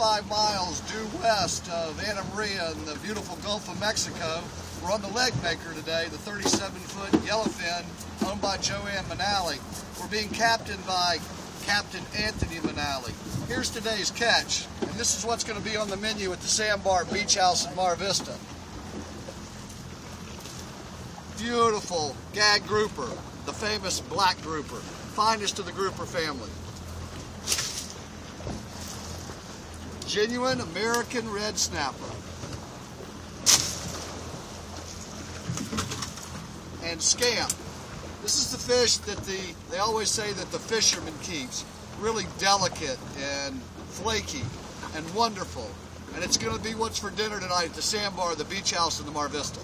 25 miles due west of Anna Maria in the beautiful Gulf of Mexico. We're on the leg maker today, the 37-foot yellowfin owned by Joanne Manali. We're being captained by Captain Anthony Manali. Here's today's catch, and this is what's going to be on the menu at the Sandbar Beach House in Mar Vista. Beautiful gag grouper, the famous black grouper, finest of the grouper family. Genuine American red snapper. And scamp. This is the fish that the they always say that the fisherman keeps. Really delicate and flaky and wonderful. And it's going to be what's for dinner tonight at the Sandbar, the beach house in the Mar Vista.